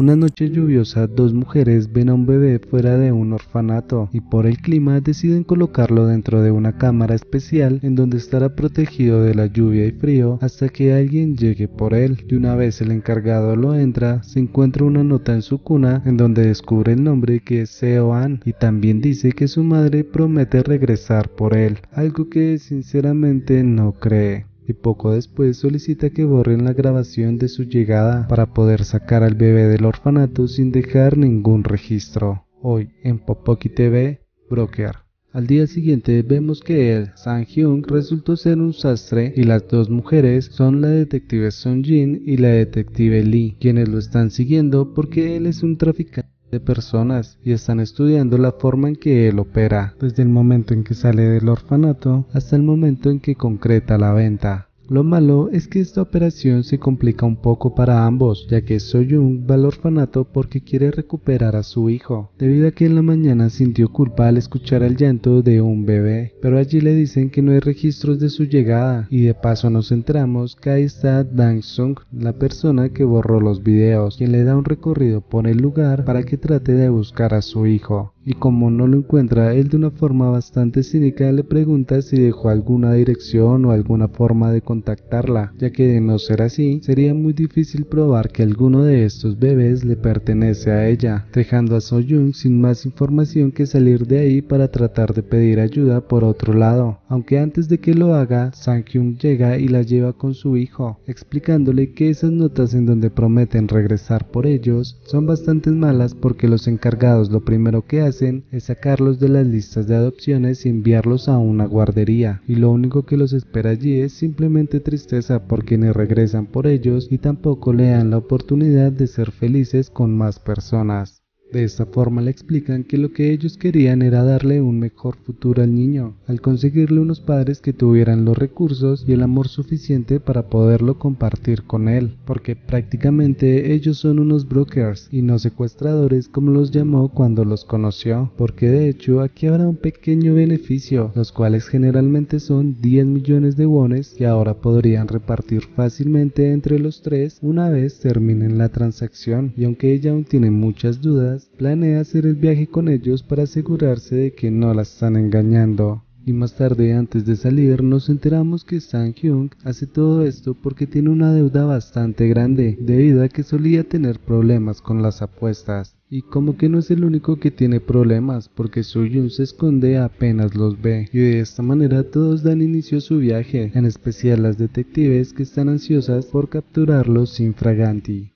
Una noche lluviosa, dos mujeres ven a un bebé fuera de un orfanato y por el clima deciden colocarlo dentro de una cámara especial en donde estará protegido de la lluvia y frío hasta que alguien llegue por él. De una vez el encargado lo entra, se encuentra una nota en su cuna en donde descubre el nombre que es Seoan y también dice que su madre promete regresar por él, algo que sinceramente no cree y poco después solicita que borren la grabación de su llegada para poder sacar al bebé del orfanato sin dejar ningún registro. Hoy en Popoki TV, Broker. Al día siguiente vemos que el Sang Hyung resultó ser un sastre y las dos mujeres son la detective Song Jin y la detective Lee, quienes lo están siguiendo porque él es un traficante de personas y están estudiando la forma en que él opera, desde el momento en que sale del orfanato hasta el momento en que concreta la venta. Lo malo es que esta operación se complica un poco para ambos, ya que Soyun va al orfanato porque quiere recuperar a su hijo, debido a que en la mañana sintió culpa al escuchar el llanto de un bebé, pero allí le dicen que no hay registros de su llegada, y de paso nos enteramos que ahí está Dang Sung, la persona que borró los videos, quien le da un recorrido por el lugar para que trate de buscar a su hijo y como no lo encuentra, él de una forma bastante cínica le pregunta si dejó alguna dirección o alguna forma de contactarla, ya que de no ser así, sería muy difícil probar que alguno de estos bebés le pertenece a ella, dejando a Soyun sin más información que salir de ahí para tratar de pedir ayuda por otro lado, aunque antes de que lo haga, Sang-kyung llega y la lleva con su hijo, explicándole que esas notas en donde prometen regresar por ellos son bastante malas porque los encargados lo primero que hacen es sacarlos de las listas de adopciones y enviarlos a una guardería, y lo único que los espera allí es simplemente tristeza por quienes regresan por ellos y tampoco le dan la oportunidad de ser felices con más personas. De esta forma le explican que lo que ellos querían era darle un mejor futuro al niño, al conseguirle unos padres que tuvieran los recursos y el amor suficiente para poderlo compartir con él, porque prácticamente ellos son unos brokers y no secuestradores como los llamó cuando los conoció, porque de hecho aquí habrá un pequeño beneficio, los cuales generalmente son 10 millones de wones que ahora podrían repartir fácilmente entre los tres una vez terminen la transacción, y aunque ella aún tiene muchas dudas, planea hacer el viaje con ellos para asegurarse de que no la están engañando. Y más tarde, antes de salir, nos enteramos que Sang Hyung hace todo esto porque tiene una deuda bastante grande, debido a que solía tener problemas con las apuestas. Y como que no es el único que tiene problemas, porque Suyun se esconde apenas los ve, y de esta manera todos dan inicio a su viaje, en especial las detectives que están ansiosas por capturarlos sin fraganti.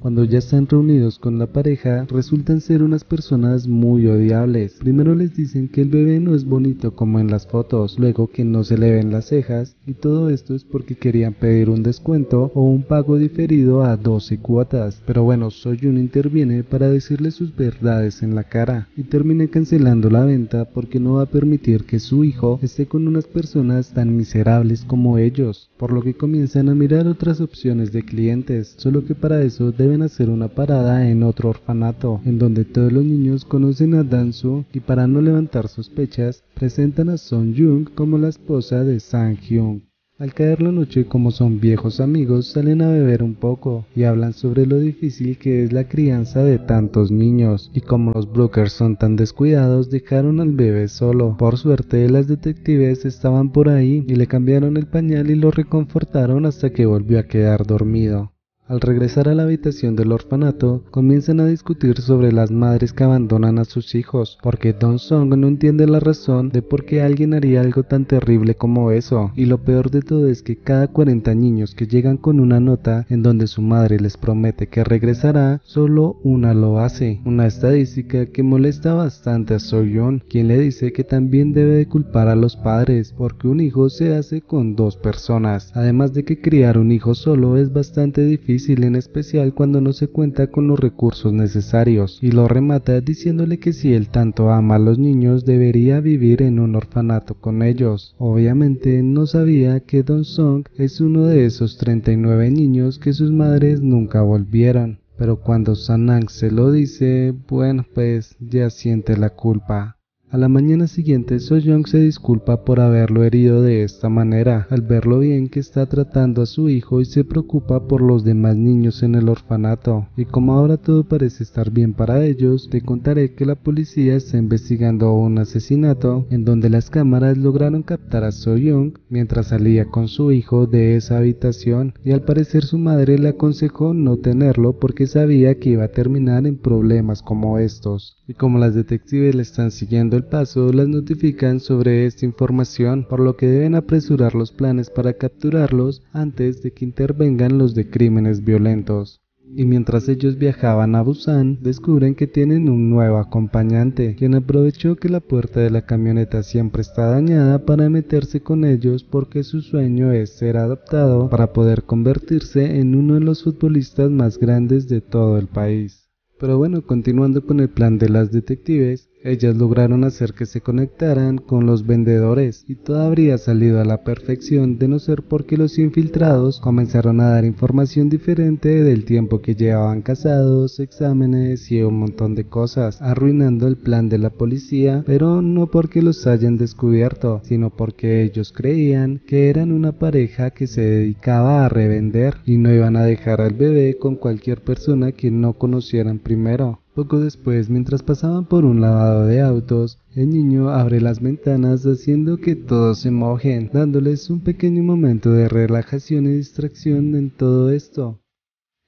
Cuando ya están reunidos con la pareja, resultan ser unas personas muy odiables. Primero les dicen que el bebé no es bonito como en las fotos, luego que no se le ven las cejas, y todo esto es porque querían pedir un descuento o un pago diferido a 12 cuotas. Pero bueno, Soyun interviene para decirle sus verdades en la cara, y termina cancelando la venta porque no va a permitir que su hijo esté con unas personas tan miserables como ellos, por lo que comienzan a mirar otras opciones de clientes, solo que para eso deben deben hacer una parada en otro orfanato, en donde todos los niños conocen a Dansu y para no levantar sospechas, presentan a Song Jung como la esposa de Sang Hyung. Al caer la noche, como son viejos amigos, salen a beber un poco y hablan sobre lo difícil que es la crianza de tantos niños. Y como los brokers son tan descuidados, dejaron al bebé solo. Por suerte, las detectives estaban por ahí y le cambiaron el pañal y lo reconfortaron hasta que volvió a quedar dormido. Al regresar a la habitación del orfanato, comienzan a discutir sobre las madres que abandonan a sus hijos, porque Don Song no entiende la razón de por qué alguien haría algo tan terrible como eso. Y lo peor de todo es que cada 40 niños que llegan con una nota en donde su madre les promete que regresará, solo una lo hace. Una estadística que molesta bastante a Soyeon, quien le dice que también debe de culpar a los padres, porque un hijo se hace con dos personas. Además de que criar un hijo solo es bastante difícil en especial cuando no se cuenta con los recursos necesarios, y lo remata diciéndole que si él tanto ama a los niños debería vivir en un orfanato con ellos. Obviamente no sabía que Don Song es uno de esos 39 niños que sus madres nunca volvieron. Pero cuando Sanang se lo dice, bueno pues ya siente la culpa. A la mañana siguiente, So-young se disculpa por haberlo herido de esta manera, al ver lo bien que está tratando a su hijo y se preocupa por los demás niños en el orfanato. Y como ahora todo parece estar bien para ellos, te contaré que la policía está investigando un asesinato en donde las cámaras lograron captar a So-young mientras salía con su hijo de esa habitación y al parecer su madre le aconsejó no tenerlo porque sabía que iba a terminar en problemas como estos. Y como las detectives le están siguiendo el paso las notifican sobre esta información, por lo que deben apresurar los planes para capturarlos antes de que intervengan los de crímenes violentos. Y mientras ellos viajaban a Busan, descubren que tienen un nuevo acompañante, quien aprovechó que la puerta de la camioneta siempre está dañada para meterse con ellos porque su sueño es ser adoptado para poder convertirse en uno de los futbolistas más grandes de todo el país. Pero bueno, continuando con el plan de las detectives, ellas lograron hacer que se conectaran con los vendedores y todo habría salido a la perfección de no ser porque los infiltrados comenzaron a dar información diferente del tiempo que llevaban casados, exámenes y un montón de cosas, arruinando el plan de la policía, pero no porque los hayan descubierto, sino porque ellos creían que eran una pareja que se dedicaba a revender y no iban a dejar al bebé con cualquier persona que no conocieran primero. Poco después, mientras pasaban por un lavado de autos, el niño abre las ventanas haciendo que todos se mojen, dándoles un pequeño momento de relajación y distracción en todo esto.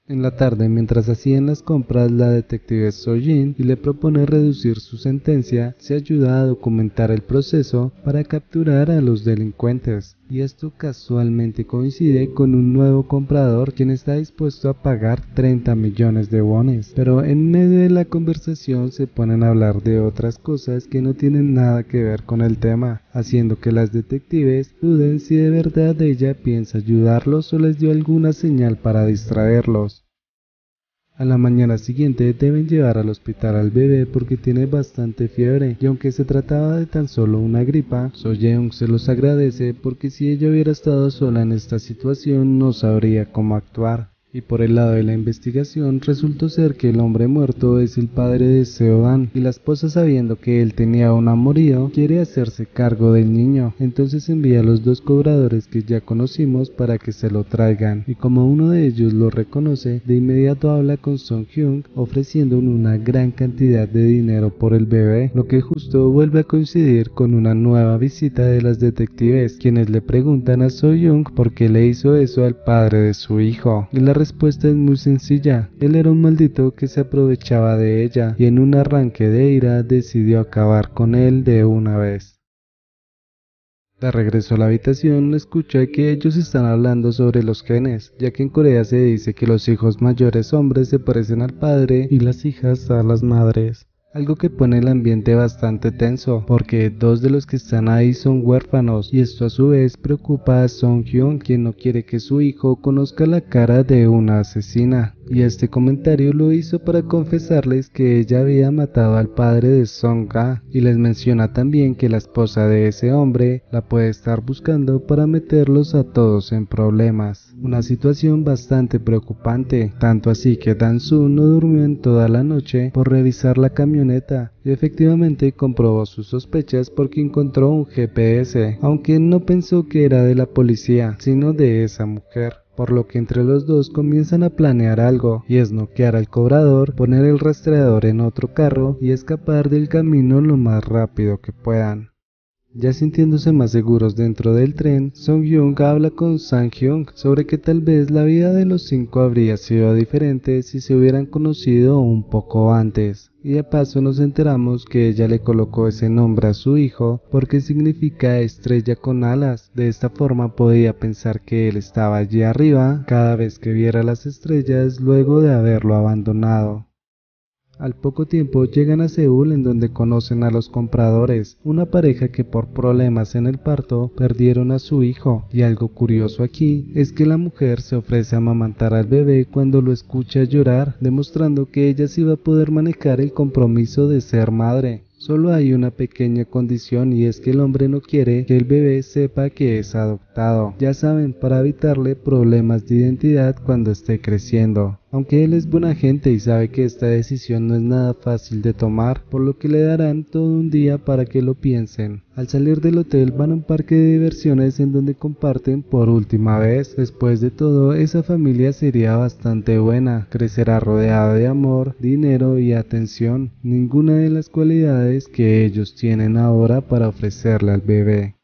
En la tarde, mientras hacían las compras, la detective Sojin y le propone reducir su sentencia, se ayuda a documentar el proceso para capturar a los delincuentes. Y esto casualmente coincide con un nuevo comprador quien está dispuesto a pagar 30 millones de wones. Pero en medio de la conversación se ponen a hablar de otras cosas que no tienen nada que ver con el tema, haciendo que las detectives duden si de verdad ella piensa ayudarlos o les dio alguna señal para distraerlos. A la mañana siguiente deben llevar al hospital al bebé porque tiene bastante fiebre y aunque se trataba de tan solo una gripa, Soyeon se los agradece porque si ella hubiera estado sola en esta situación no sabría cómo actuar. Y por el lado de la investigación resultó ser que el hombre muerto es el padre de Seodan y la esposa sabiendo que él tenía un amorío quiere hacerse cargo del niño. Entonces envía a los dos cobradores que ya conocimos para que se lo traigan y como uno de ellos lo reconoce, de inmediato habla con Song Hyun ofreciendo una gran cantidad de dinero por el bebé, lo que justo vuelve a coincidir con una nueva visita de las detectives quienes le preguntan a So Young por qué le hizo eso al padre de su hijo y la respuesta es muy sencilla. Él era un maldito que se aprovechaba de ella y en un arranque de ira decidió acabar con él de una vez. De regreso a la habitación, escuché que ellos están hablando sobre los genes, ya que en Corea se dice que los hijos mayores hombres se parecen al padre y las hijas a las madres algo que pone el ambiente bastante tenso, porque dos de los que están ahí son huérfanos, y esto a su vez preocupa a Song Hyun, quien no quiere que su hijo conozca la cara de una asesina. Y este comentario lo hizo para confesarles que ella había matado al padre de Song Ga, y les menciona también que la esposa de ese hombre la puede estar buscando para meterlos a todos en problemas. Una situación bastante preocupante, tanto así que Dan Su no durmió en toda la noche por revisar la camioneta y efectivamente comprobó sus sospechas porque encontró un GPS, aunque no pensó que era de la policía, sino de esa mujer por lo que entre los dos comienzan a planear algo, y es noquear al cobrador, poner el rastreador en otro carro y escapar del camino lo más rápido que puedan. Ya sintiéndose más seguros dentro del tren, Song Hyung habla con Sang Hyung sobre que tal vez la vida de los cinco habría sido diferente si se hubieran conocido un poco antes. Y de paso nos enteramos que ella le colocó ese nombre a su hijo porque significa estrella con alas. De esta forma podía pensar que él estaba allí arriba cada vez que viera las estrellas luego de haberlo abandonado. Al poco tiempo llegan a Seúl en donde conocen a los compradores, una pareja que por problemas en el parto perdieron a su hijo. Y algo curioso aquí es que la mujer se ofrece a amamantar al bebé cuando lo escucha llorar, demostrando que ella sí va a poder manejar el compromiso de ser madre. Solo hay una pequeña condición y es que el hombre no quiere que el bebé sepa que es adoptado. Ya saben, para evitarle problemas de identidad cuando esté creciendo. Aunque él es buena gente y sabe que esta decisión no es nada fácil de tomar, por lo que le darán todo un día para que lo piensen. Al salir del hotel van a un parque de diversiones en donde comparten por última vez. Después de todo, esa familia sería bastante buena, crecerá rodeada de amor, dinero y atención, ninguna de las cualidades que ellos tienen ahora para ofrecerle al bebé.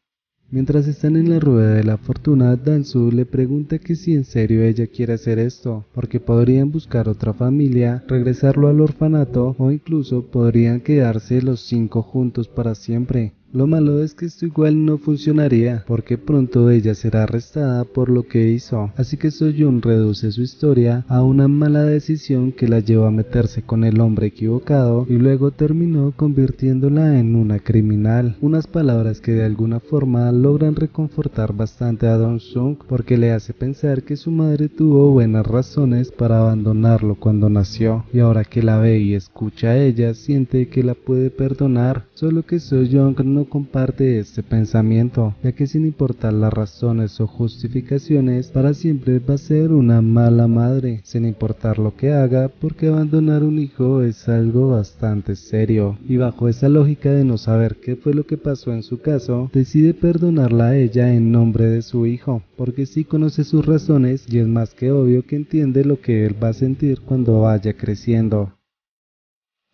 Mientras están en la rueda de la fortuna, Danzu le pregunta que si en serio ella quiere hacer esto, porque podrían buscar otra familia, regresarlo al orfanato o incluso podrían quedarse los cinco juntos para siempre. Lo malo es que esto igual no funcionaría, porque pronto ella será arrestada por lo que hizo, así que Soyun reduce su historia a una mala decisión que la llevó a meterse con el hombre equivocado y luego terminó convirtiéndola en una criminal. Unas palabras que de alguna forma logran reconfortar bastante a Dong Sung porque le hace pensar que su madre tuvo buenas razones para abandonarlo cuando nació. Y ahora que la ve y escucha a ella siente que la puede perdonar, solo que Soyun no no comparte este pensamiento, ya que sin importar las razones o justificaciones, para siempre va a ser una mala madre, sin importar lo que haga, porque abandonar un hijo es algo bastante serio. Y bajo esa lógica de no saber qué fue lo que pasó en su caso, decide perdonarla a ella en nombre de su hijo, porque sí conoce sus razones y es más que obvio que entiende lo que él va a sentir cuando vaya creciendo.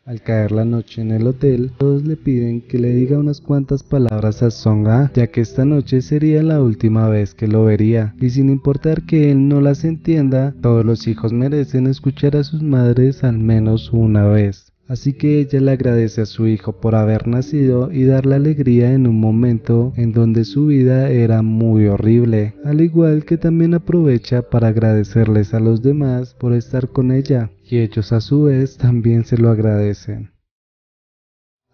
Al caer la noche en el hotel, todos le piden que le diga unas cuantas palabras a Songa, ya que esta noche sería la última vez que lo vería, y sin importar que él no las entienda, todos los hijos merecen escuchar a sus madres al menos una vez. Así que ella le agradece a su hijo por haber nacido y darle alegría en un momento en donde su vida era muy horrible, al igual que también aprovecha para agradecerles a los demás por estar con ella, y ellos a su vez también se lo agradecen.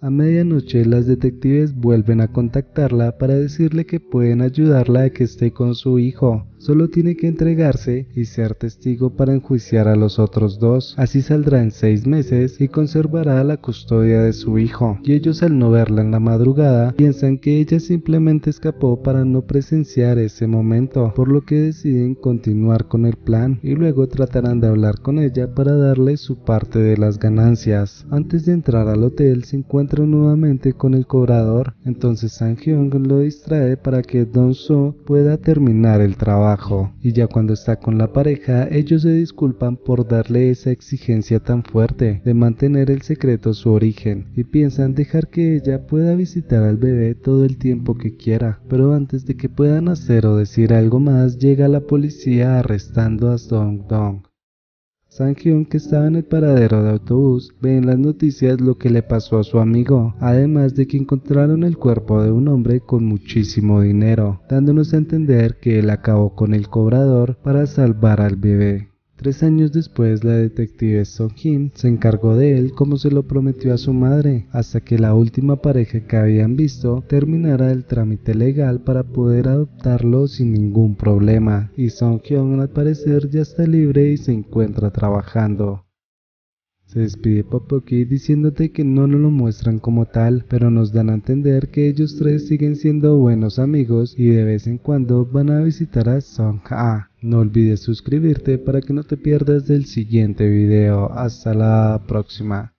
A medianoche las detectives vuelven a contactarla para decirle que pueden ayudarla a que esté con su hijo, Solo tiene que entregarse y ser testigo para enjuiciar a los otros dos. Así saldrá en seis meses y conservará la custodia de su hijo. Y ellos al no verla en la madrugada piensan que ella simplemente escapó para no presenciar ese momento, por lo que deciden continuar con el plan y luego tratarán de hablar con ella para darle su parte de las ganancias. Antes de entrar al hotel se encuentran nuevamente con el cobrador, entonces Sang Hyung lo distrae para que Don So pueda terminar el trabajo y ya cuando está con la pareja ellos se disculpan por darle esa exigencia tan fuerte de mantener el secreto su origen. Y piensan dejar que ella pueda visitar al bebé todo el tiempo que quiera, pero antes de que puedan hacer o decir algo más llega la policía arrestando a Song Dong. Que estaba en el paradero de autobús, ve en las noticias lo que le pasó a su amigo, además de que encontraron el cuerpo de un hombre con muchísimo dinero, dándonos a entender que él acabó con el cobrador para salvar al bebé. Tres años después, la detective Song Kim se encargó de él como se lo prometió a su madre, hasta que la última pareja que habían visto terminara el trámite legal para poder adoptarlo sin ningún problema. Y Song Hyun al parecer ya está libre y se encuentra trabajando. Se despide Popoki diciéndote que no nos lo muestran como tal, pero nos dan a entender que ellos tres siguen siendo buenos amigos y de vez en cuando van a visitar a Song Ha. No olvides suscribirte para que no te pierdas del siguiente video. Hasta la próxima.